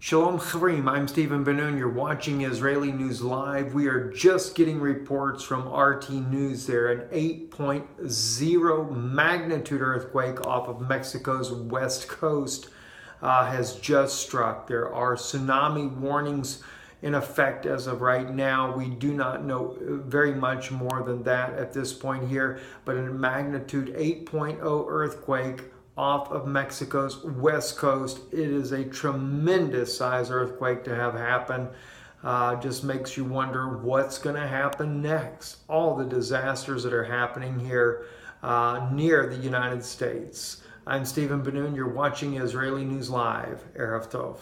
Shalom Chavrim, I'm Stephen Ben-Nun. You're watching Israeli News Live. We are just getting reports from RT News there. An 8.0 magnitude earthquake off of Mexico's west coast uh, has just struck. There are tsunami warnings in effect as of right now. We do not know very much more than that at this point here, but a magnitude 8.0 earthquake off of Mexico's west coast. It is a tremendous size earthquake to have happen. Uh, just makes you wonder what's going to happen next. All the disasters that are happening here uh, near the United States. I'm Stephen Ben-Nun. You're watching Israeli News Live. Erev Tov.